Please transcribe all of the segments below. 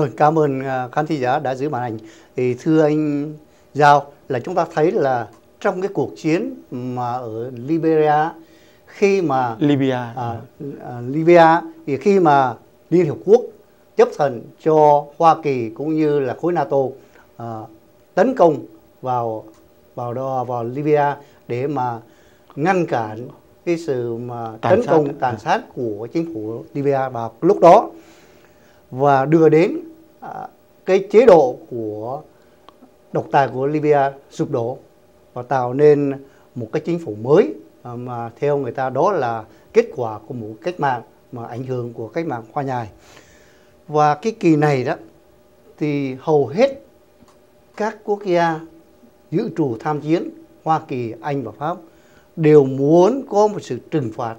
Vâng, cảm ơn uh, khán thính giả đã giữ màn ảnh. Thì thưa anh Giao là chúng ta thấy là trong cái cuộc chiến mà ở Liberia khi mà Libya à, à, Libya thì khi mà Liên Hiệp Quốc chấp thuận cho Hoa Kỳ cũng như là khối NATO à, tấn công vào vào đó vào Libya để mà ngăn cản cái sự mà Tàn tấn sát. công tàn sát của chính phủ Libya vào lúc đó và đưa đến à, cái chế độ của độc tài của Libya sụp đổ và tạo nên một cái chính phủ mới ờ, mà theo người ta đó là kết quả của một cách mạng mà ảnh hưởng của cách mạng khoa nhài và cái kỳ này đó thì hầu hết các quốc gia giữ trù tham chiến Hoa Kỳ, Anh và Pháp đều muốn có một sự trừng phạt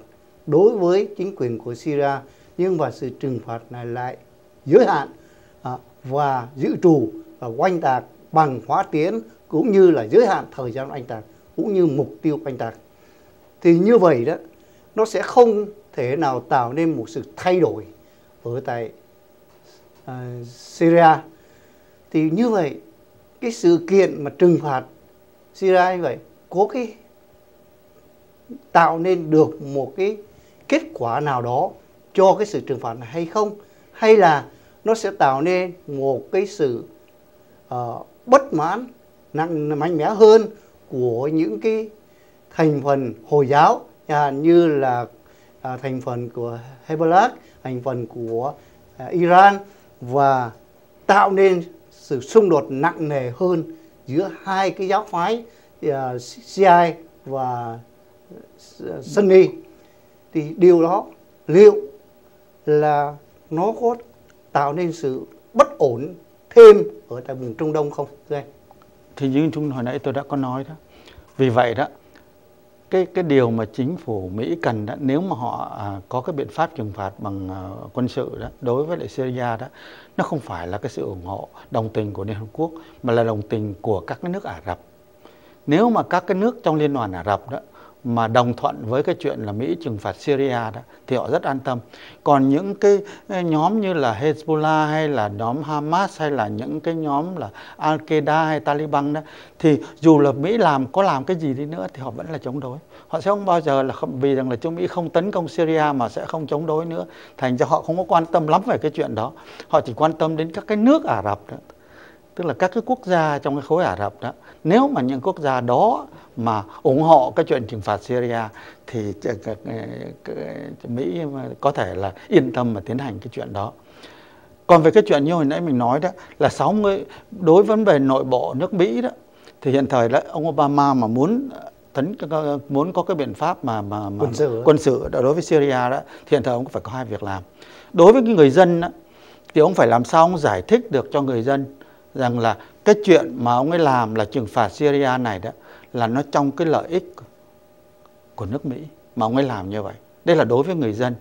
đối với chính quyền của Syria nhưng mà sự trừng phạt này lại giới hạn và giữ trù và oanh tạc bằng hóa tiến cũng như là giới hạn thời gian oanh tạc cũng như mục tiêu oanh tạc. Thì như vậy đó nó sẽ không thể nào tạo nên một sự thay đổi ở tại uh, Syria. Thì như vậy cái sự kiện mà trừng phạt Syria như vậy có cái tạo nên được một cái kết quả nào đó cho cái sự trừng phạt này hay không? Hay là nó sẽ tạo nên một cái sự uh, bất mãn nặng mạnh mẽ hơn của những cái thành phần hồi giáo à, như là à, thành phần của Hezbollah, thành phần của à, Iran và tạo nên sự xung đột nặng nề hơn giữa hai cái giáo phái à, Shia và à, Sunni. Thì điều đó liệu là nó có tạo nên sự bất ổn thêm ở tại vùng Trung Đông không thưa anh? thì như chúng hồi nãy tôi đã có nói đó vì vậy đó cái cái điều mà chính phủ Mỹ cần đó nếu mà họ à, có cái biện pháp trừng phạt bằng à, quân sự đó đối với lại Syria đó nó không phải là cái sự ủng hộ đồng tình của Liên Hợp Quốc mà là đồng tình của các cái nước Ả Rập nếu mà các cái nước trong Liên đoàn Ả Rập đó mà đồng thuận với cái chuyện là Mỹ trừng phạt Syria đó thì họ rất an tâm. Còn những cái nhóm như là Hezbollah hay là nhóm Hamas hay là những cái nhóm là Al-Qaeda hay Taliban đó thì dù là Mỹ làm có làm cái gì đi nữa thì họ vẫn là chống đối. Họ sẽ không bao giờ là không, vì rằng là chúng Mỹ không tấn công Syria mà sẽ không chống đối nữa. Thành ra họ không có quan tâm lắm về cái chuyện đó. Họ chỉ quan tâm đến các cái nước Ả Rập đó tức là các cái quốc gia trong cái khối Ả Rập đó nếu mà những quốc gia đó mà ủng hộ cái chuyện trừng phạt Syria thì Mỹ có thể là yên tâm mà tiến hành cái chuyện đó. Còn về cái chuyện như hồi nãy mình nói đó là 60 đối với vấn đề nội bộ nước Mỹ đó thì hiện thời đó ông Obama mà muốn tấn muốn có cái biện pháp mà mà, mà quân sự quân sự đối với Syria đó thì hiện thời ông phải có hai việc làm. Đối với cái người dân đó, thì ông phải làm sao ông giải thích được cho người dân rằng là cái chuyện mà ông ấy làm là trừng phạt Syria này đó là nó trong cái lợi ích của nước Mỹ mà ông ấy làm như vậy. Đây là đối với người dân.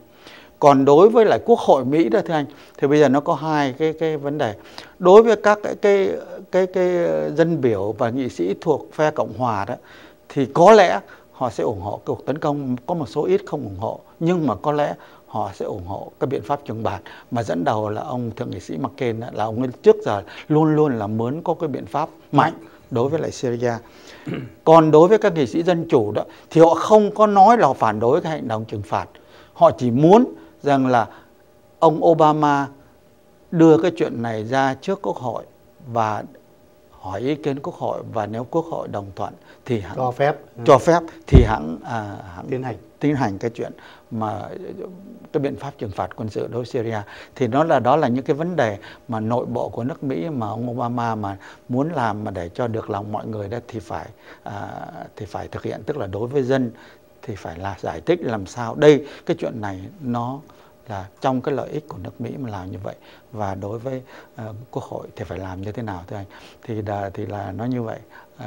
Còn đối với lại Quốc hội Mỹ đó, thưa anh, thì bây giờ nó có hai cái cái vấn đề. Đối với các cái cái cái cái dân biểu và nghị sĩ thuộc phe Cộng hòa đó, thì có lẽ họ sẽ ủng hộ cuộc tấn công có một số ít không ủng hộ, nhưng mà có lẽ họ sẽ ủng hộ các biện pháp trừng phạt mà dẫn đầu là ông thượng nghị sĩ McCain là ông ấy trước giờ luôn luôn là muốn có cái biện pháp mạnh đối với lại Syria. Còn đối với các nghị sĩ dân chủ đó thì họ không có nói là họ phản đối cái hành động trừng phạt. Họ chỉ muốn rằng là ông Obama đưa cái chuyện này ra trước Quốc hội và hỏi ý kiến Quốc hội và nếu Quốc hội đồng thuận thì hãng cho phép cho phép thì hãng à, hãng tiến hành tiến hành cái chuyện mà cái biện pháp trừng phạt quân sự đối với Syria. Thì nó là đó là những cái vấn đề mà nội bộ của nước Mỹ mà ông Obama mà muốn làm mà để cho được lòng mọi người đó thì phải à, thì phải thực hiện. Tức là đối với dân thì phải là giải thích làm sao. Đây cái chuyện này nó là trong cái lợi ích của nước Mỹ mà làm như vậy. Và đối với uh, quốc hội thì phải làm như thế nào thưa anh? Thì là thì là nó như vậy.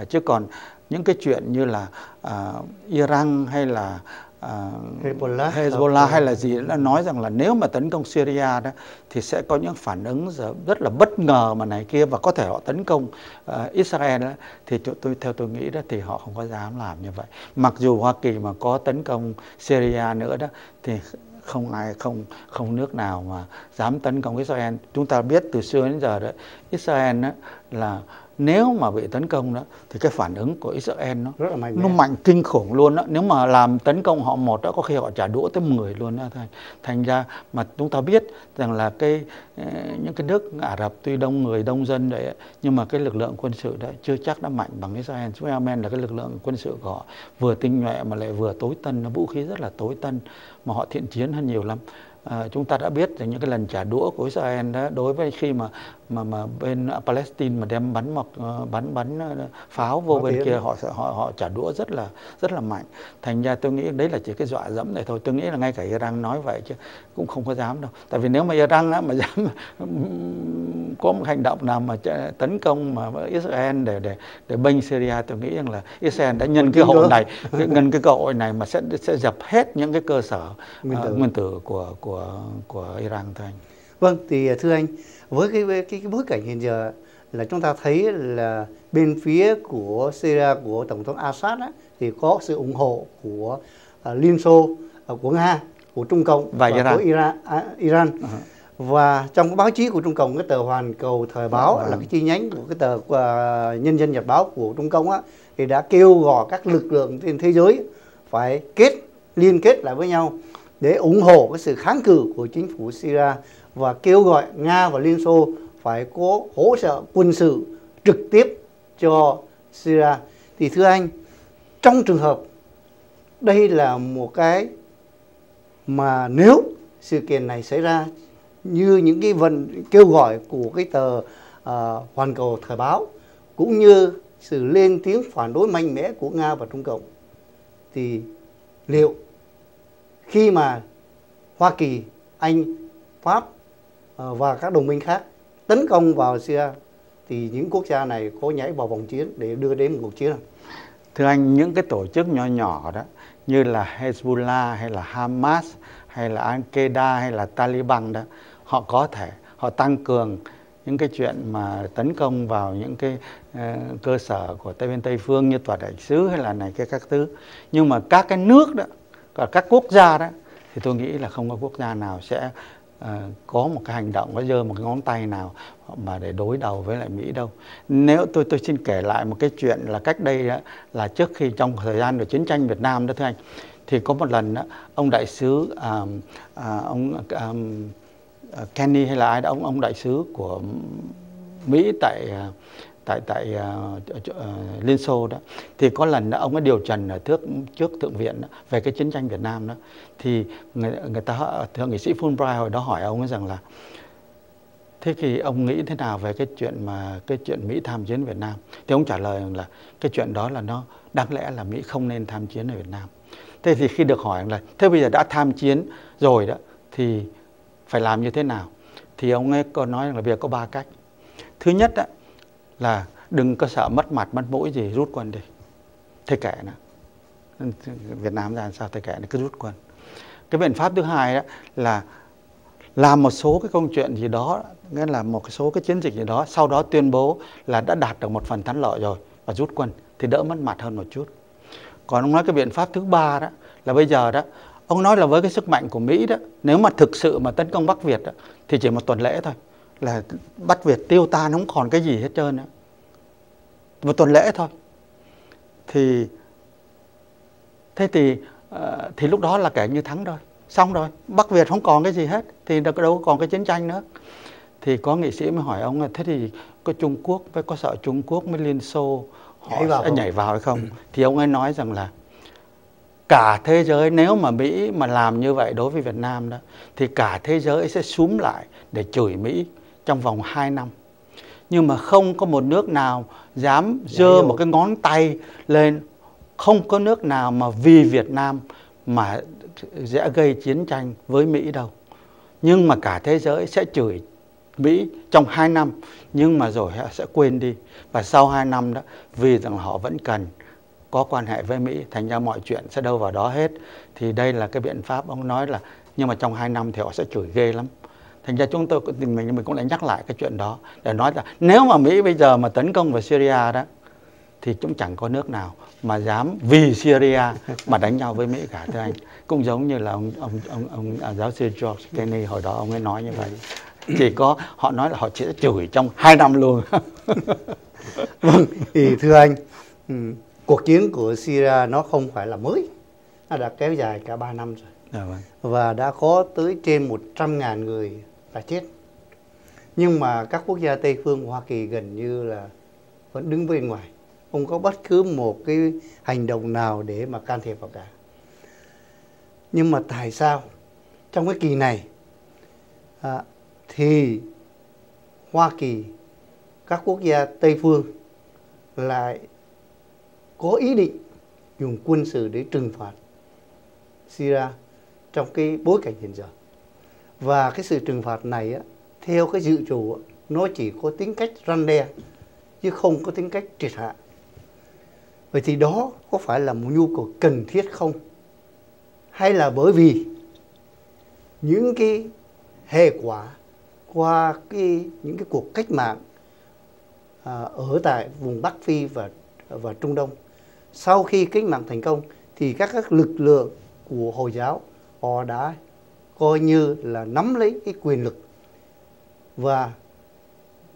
Uh, chứ còn những cái chuyện như là uh, Iran hay là uh, Hezbollah, Hezbollah hay là gì đã nói rằng là nếu mà tấn công Syria đó thì sẽ có những phản ứng rất là bất ngờ mà này kia và có thể họ tấn công uh, Israel đó, thì tôi theo tôi nghĩ đó thì họ không có dám làm như vậy. Mặc dù Hoa Kỳ mà có tấn công Syria nữa đó thì không ai không không nước nào mà dám tấn công Israel. Chúng ta biết từ xưa đến giờ đấy Israel đó là nếu mà bị tấn công đó thì cái phản ứng của Israel nó rất là mạnh nó mạnh kinh khủng luôn đó. Nếu mà làm tấn công họ một đó có khi họ trả đũa tới 10 luôn đó thành thành ra mà chúng ta biết rằng là cái ờ, những cái nước Ả Rập tuy đông người đông dân đấy nhưng mà cái lực lượng quân sự đó chưa chắc đã mạnh bằng Israel. Israel là cái lực lượng quân sự của họ vừa tinh nhuệ mà lại vừa tối tân. Nó vũ khí rất là tối tân mà họ thiện chiến hơn nhiều lắm À, chúng ta đã biết rằng những cái lần trả đũa của Israel đó đối với khi mà mà mà bên Palestine mà đem bắn một uh, bắn bắn ờ, pháo vô bên kia họ họ họ trả đũa rất là rất là mạnh. Thành ra tôi nghĩ đấy là chỉ cái dọa dẫm này thôi. Tôi nghĩ là ngay cả Iran nói vậy chứ cũng không có dám đâu. Tại vì nếu mà Iran á, mà dám có một hành động nào mà tấn công mà Israel để để để bênh Syria tôi nghĩ rằng là Israel đã nhân cái hội này nhân cái cơ hội này mà sẽ sẽ dập hết những cái cơ sở nguyên tử, uh, nguyên tử của của của Iran thôi anh. Vâng thì thưa anh với cái, cái cái bối cảnh hiện giờ là chúng ta thấy là bên phía của Syria của tổng thống Assad á, thì có sự ủng hộ của uh, Liên Xô uh, của Nga của Trung Cộng và, và Iran. của Iran, à, Iran. Uh-huh. và trong cái báo chí của Trung Cộng cái tờ Hoàn Cầu Thời báo uh-huh. là cái chi nhánh của cái tờ uh, Nhân dân Nhật báo của Trung Cộng á thì đã kêu gọi các lực lượng trên thế giới phải kết liên kết lại với nhau để ủng hộ cái sự kháng cự của chính phủ Syria và kêu gọi Nga và Liên Xô phải có hỗ trợ quân sự trực tiếp cho Syria. Thì thưa anh, trong trường hợp đây là một cái mà nếu sự kiện này xảy ra như những cái vận kêu gọi của cái tờ uh, Hoàn Cầu Thời báo cũng như sự lên tiếng phản đối mạnh mẽ của Nga và Trung Cộng thì liệu khi mà Hoa Kỳ, Anh, Pháp ờ, và các đồng minh khác tấn công vào Syria thì những quốc gia này có nhảy vào vòng chiến để đưa đến một cuộc chiến không? Thưa anh, những cái tổ chức nhỏ nhỏ đó như là Hezbollah hay là Hamas hay là Al-Qaeda hay là Taliban đó họ có thể họ tăng cường những cái chuyện mà tấn công vào những cái uh, cơ sở của Tây bên Tây phương như tòa đại sứ hay là này cái các thứ nhưng mà các cái nước đó và các quốc gia đó thì tôi nghĩ là không có quốc gia nào sẽ uh, có một cái hành động có giơ một cái ngón tay nào mà để đối đầu với lại Mỹ đâu. Nếu tôi tôi xin kể lại một cái chuyện là cách đây đó, là trước khi trong thời gian của chiến tranh Việt Nam đó thưa anh thì có một lần đó, ông đại sứ à, uh, ông à, à Kenny hay là ai đó ông ông đại sứ của Mỹ tại à, tại tại uh, Liên Xô đó. Thì có lần đó ông ấy điều trần ở trước trước thượng viện đó, về cái chiến tranh Việt Nam đó. Thì người, người ta thượng nghị sĩ Fulbright hồi đó hỏi ông ấy rằng là thế thì ông nghĩ thế nào về cái chuyện mà cái chuyện Mỹ tham chiến Việt Nam? Thì ông trả lời rằng là cái chuyện đó là nó đáng lẽ là Mỹ không nên tham chiến ở Việt Nam. Thế thì khi được hỏi là thế bây giờ đã tham chiến rồi đó thì phải làm như thế nào? Thì ông ấy có nói rằng là việc có ba cách. Thứ nhất đó, là đừng có sợ mất mặt mất mũi gì rút quân đi. Thế kệ nó. Việt Nam ra sao thế kệ nó cứ rút quân. Cái biện pháp thứ hai đó là làm một số cái công chuyện gì đó nghĩa là một số cái chiến dịch gì đó sau đó tuyên bố là đã đạt được một phần thắng lợi rồi và rút quân thì đỡ mất mặt hơn một chút. Còn ông nói cái biện pháp thứ ba đó là bây giờ đó ông nói là với cái sức mạnh của Mỹ đó nếu mà thực sự mà tấn công Bắc Việt đó, thì chỉ một tuần lễ thôi là bắt Việt tiêu tan không còn cái gì hết trơn nữa một tuần lễ thôi. Thì thế thì uh, thì lúc đó là kể như thắng rồi xong rồi. Bắc Việt không còn cái gì hết thì đâu còn cái chiến tranh nữa. Thì có nghị sĩ mới hỏi ông là thế thì có Trung Quốc với có sợ Trung Quốc với Liên Xô họ nhảy vào sẽ nhảy vào hay không? Ừ. thì ông ấy nói rằng là cả thế giới nếu mà Mỹ mà làm như vậy đối với Việt Nam đó thì cả thế giới sẽ súm lại để chửi Mỹ trong vòng 2 năm nhưng mà không có một nước nào dám dơ một cái ngón tay lên. Không có nước nào mà vì Việt Nam mà sẽ gây chiến tranh với Mỹ đâu. Nhưng mà cả thế giới sẽ chửi Mỹ trong 2 năm. Nhưng mà rồi họ sẽ quên đi. Và sau 2 năm đó vì rằng họ vẫn cần có quan hệ với Mỹ thành ra mọi chuyện sẽ đâu vào đó hết. Thì đây là cái biện pháp ông nói là nhưng mà trong 2 năm thì họ sẽ chửi ghê lắm thành ra chúng tôi mình mình cũng lại nhắc lại cái chuyện đó để nói là nếu mà Mỹ bây giờ mà tấn công vào Syria đó thì cũng chẳng có nước nào mà dám vì Syria mà đánh nhau với Mỹ cả thưa anh. Cũng giống như là ông ông ông, ông, ông giáo sư George Kennedy hồi đó ông ấy nói như vậy. Chỉ có họ nói là họ sẽ chửi trong hai năm luôn. Vâng thì thưa anh ừ, cuộc chiến của Syria nó không phải là mới nó đã kéo dài cả 3 năm rồi. Dạ vâng. và đã có tới trên 100.000 người là chết. Nhưng mà các quốc gia Tây phương của Hoa Kỳ gần như là vẫn đứng bên ngoài. Không có bất cứ một cái hành động nào để mà can thiệp vào cả. Nhưng mà tại sao? Trong cái kỳ này à, thì Hoa Kỳ các quốc gia Tây phương lại có ý định dùng quân sự để trừng phạt Syria trong cái bối cảnh hiện giờ và cái sự trừng phạt này á, theo cái dự trù nó chỉ có tính cách răn đe chứ không có tính cách triệt hạ. Vậy thì đó có phải là một nhu cầu cần thiết không? Hay là bởi vì những cái hệ quả qua cái những cái cuộc cách mạng à, ở tại vùng Bắc Phi và và Trung Đông sau khi cách mạng thành công thì các các lực lượng của Hồi giáo họ đã coi như là nắm lấy cái quyền lực. Và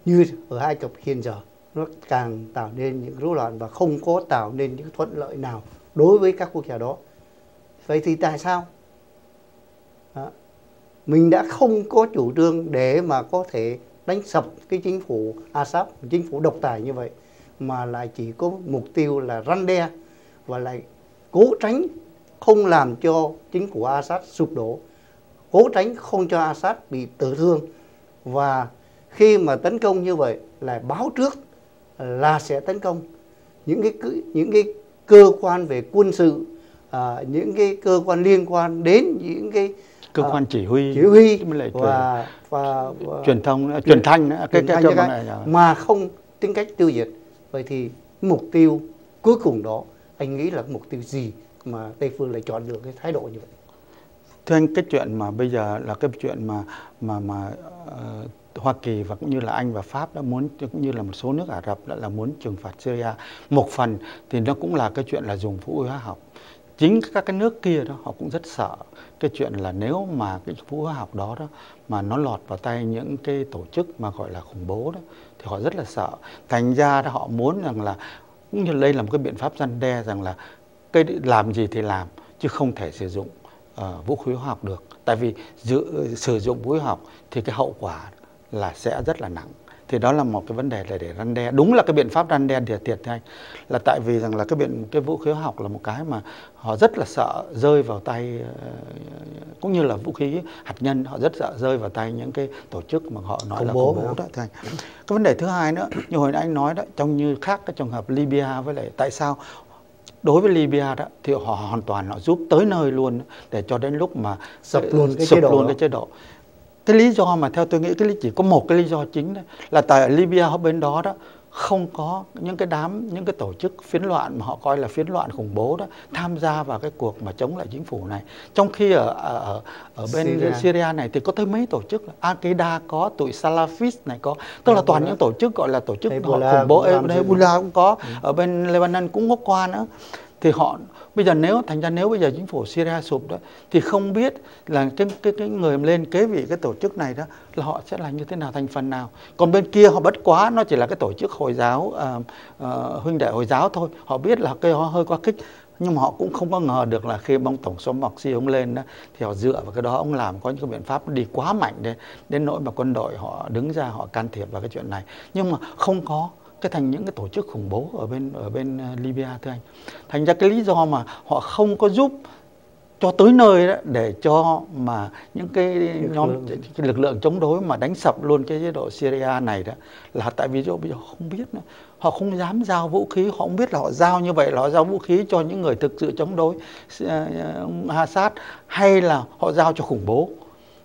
như ở Ai Cập hiện giờ, nó càng tạo nên những rối loạn và không có tạo nên những thuận lợi nào đối với các quốc gia đó. Vậy thì tại sao? Đó. mình đã không có chủ trương để mà có thể đánh sập cái chính phủ Assad chính phủ độc tài như vậy, mà lại chỉ có mục tiêu là răn đe và lại cố tránh không làm cho chính phủ Assad sụp đổ cố tránh không cho Assad bị tử thương. Và khi mà tấn công như vậy là báo trước là sẽ tấn công. Những cái những cái cơ quan về quân sự à, những cái cơ quan liên quan đến những cái cơ à, quan chỉ huy chỉ huy và, và, và truyền thông truyền, truyền thanh cái, cái, cái, cái, cái mà không tính cách tiêu diệt. Vậy thì mục tiêu cuối cùng đó anh nghĩ là mục tiêu gì mà tây phương lại chọn được cái thái độ như vậy thưa anh cái chuyện mà bây giờ là cái chuyện mà mà mà uh, Hoa Kỳ và cũng như là Anh và Pháp đã muốn cũng như là một số nước Ả Rập đã là muốn trừng phạt Syria một phần thì nó cũng là cái chuyện là dùng vũ khí hóa học. Chính các cái nước kia đó họ cũng rất sợ cái chuyện là nếu mà cái vũ khí hóa học đó đó mà nó lọt vào tay những cái tổ chức mà gọi là khủng bố đó thì họ rất là sợ. Thành ra đó họ muốn rằng là cũng như đây là một cái biện pháp răn đe rằng là cái làm gì thì làm chứ không thể sử dụng vũ khí hóa học được. Tại vì dự, sử dụng vũ khí hóa học thì cái hậu quả là sẽ rất là nặng. Thì đó là một cái vấn đề là để răn đe. Đúng là cái biện pháp răn đe thiệt thiệt anh. Là tại vì rằng là cái biện cái vũ khí học là một cái mà họ rất là sợ rơi vào tay ờ, cũng như là vũ khí hạt nhân họ rất sợ rơi vào tay những cái tổ chức mà họ nói khủng là bố khủng bố. đó thưa anh. Cái vấn đề thứ hai nữa như hồi nãy anh nói đó trong như khác cái trường hợp Libya với lại tại sao đối với Libya đó thì họ hoàn toàn họ giúp tới nơi luôn để cho đến lúc mà sập luôn cái sập chế độ luôn cái chế độ. Cái lý do mà theo tôi nghĩ cái chỉ có một cái lý do chính đấy là tại Libya ở bên đó đó không có những cái đám những cái tổ chức phiến loạn mà họ coi là phiến loạn khủng bố đó tham gia vào cái cuộc mà chống lại chính phủ này. Trong khi ở ở ở bên Syria, Syria này thì có tới mấy tổ chức Al-Qaeda có tụi Salafist này có tức là toàn những tổ chức gọi là tổ chức họ khủng bố Hezbollah cũng có ở bên Lebanon cũng có qua nữa thì họ bây giờ nếu thành ra nếu bây giờ chính phủ Syria sụp đó thì không biết là cái cái cái người lên kế vị cái tổ chức này đó là họ sẽ là như thế nào thành phần nào. Còn bên kia họ bất quá nó chỉ là cái tổ chức hồi giáo uh, uh, huynh đệ hồi giáo thôi. Họ biết là cái họ hơi quá kích nhưng mà họ cũng không có ngờ được là khi ông tổng số mọc si ông lên đó thì họ dựa vào cái đó ông làm có những cái biện pháp đi quá mạnh đến đến nỗi mà quân đội họ đứng ra họ can thiệp vào cái chuyện này. Nhưng mà không có cái thành những cái tổ chức khủng bố ở bên ở bên ờ, Libya thưa anh. Thành ra cái lý do mà họ không có giúp cho tới nơi đó để cho mà những cái lực nhóm lượng. cái lực lượng chống đối mà đánh sập luôn cái chế độ Syria này đó là tại vì bây giờ không biết nữa. Họ không dám giao vũ khí họ không biết là họ giao như vậy là họ giao vũ khí cho những người thực sự chống đối ờ, Assad hay là họ giao cho khủng bố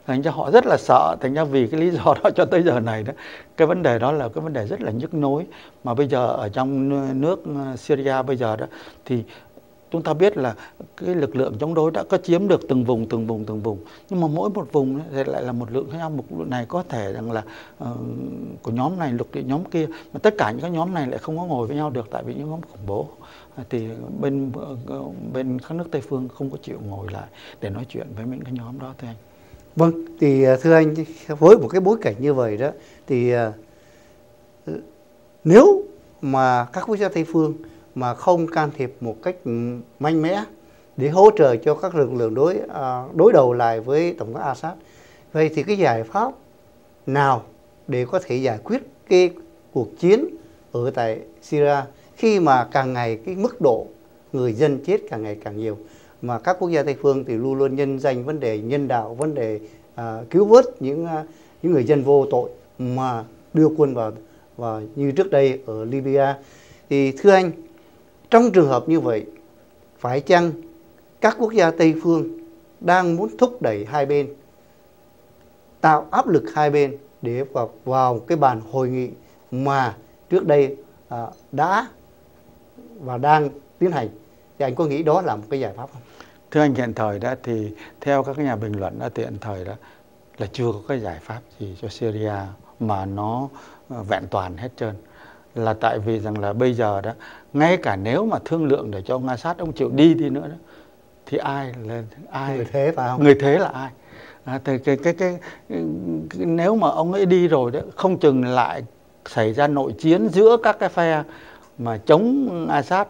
thành ra họ rất là sợ. Thành ra vì cái lý do đó cho tới giờ này đó cái vấn đề đó là cái vấn đề rất là nhức nhối. Mà bây giờ ở trong nước Syria bây giờ đó thì chúng ta biết là cái lực lượng chống đối đã có chiếm được từng vùng từng vùng từng vùng. Nhưng mà mỗi một vùng thì lại là một lượng khác nhau. Một lượng này có thể rằng là uh, của nhóm này lục địa nhóm kia mà tất cả những cái nhóm này lại không có ngồi với nhau được tại vì những nhóm khủng bố. À, thì bên ờ, bên các nước tây phương không có chịu ngồi lại để nói chuyện với những cái nhóm đó thưa anh vâng thì à, thưa anh, với một cái bối cảnh như vậy đó, thì à, nếu mà các quốc gia tây phương mà không can thiệp một cách mạnh mẽ để hỗ trợ cho các lực lượng đối à, đối đầu lại với tổng thống Assad, vậy thì cái giải pháp nào để có thể giải quyết cái cuộc chiến ở tại Syria khi mà càng ngày cái mức độ người dân chết càng ngày càng nhiều? Mà các quốc gia tây phương thì luôn luôn nhân danh vấn đề nhân đạo vấn đề à, cứu vớt những à, những người dân vô tội mà đưa quân vào và như trước đây ở Libya. Thì thưa anh trong trường hợp như vậy phải chăng các quốc gia tây phương đang muốn thúc đẩy hai bên tạo áp lực hai bên để vào, vào cái bàn hội nghị mà trước đây à, đã và đang tiến hành? Thì anh có nghĩ đó là một cái giải pháp không? Thưa anh hiện thời đó thì theo các nhà bình luận đó thì hiện thời đó là chưa có cái giải pháp gì cho Syria mà nó ờ, vẹn toàn hết trơn. Là tại vì rằng là bây giờ đó ngay cả nếu mà thương lượng để cho ông Assad ông chịu đi đi nữa đó thì ai là ai người thế phải không? Người thế là ai? À, thì cái, cái, cái, cái nếu mà ông ấy đi rồi đó không chừng lại xảy ra nội chiến giữa các cái phe mà chống Assad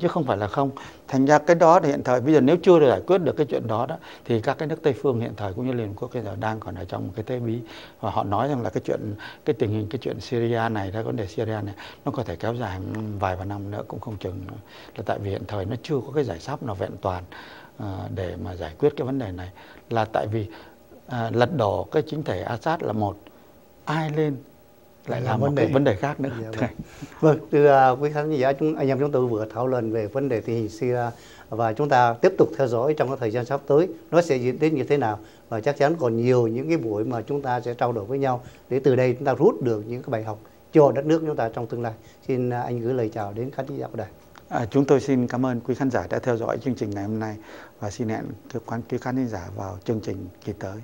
chứ không phải là không. Thành ra cái đó thì hiện thời bây giờ nếu chưa giải quyết được cái chuyện đó đó thì các cái nước Tây phương hiện thời cũng như Liên Hợp Quốc bây giờ đang còn ở trong một cái thế bí và họ nói rằng là cái chuyện cái tình hình cái chuyện Syria này cái vấn đề Syria này nó có thể kéo dài vài vài năm nữa cũng không chừng nữa. là tại vì hiện thời nó chưa có cái giải pháp nào vẹn toàn uh, để mà giải quyết cái vấn đề này là tại vì uh, lật đổ cái chính thể Assad là một ai lên lại là vấn đề vấn đề khác nữa. Dạ, vâng. vâng, từ uh, quý khán giả chúng anh em chúng tôi vừa thảo luận về vấn đề tình hình Syria và chúng ta tiếp tục theo dõi trong cái thời gian sắp tới nó sẽ diễn đến như thế nào và chắc chắn còn nhiều những cái buổi mà chúng ta sẽ trao đổi với nhau để từ đây chúng ta rút được những cái bài học cho đất nước chúng ta trong tương lai. Xin uh, anh gửi lời chào đến khán giả của đài. À, chúng tôi xin cảm ơn quý khán giả đã theo dõi chương trình ngày hôm nay và xin hẹn quý khán giả vào chương trình kỳ tới.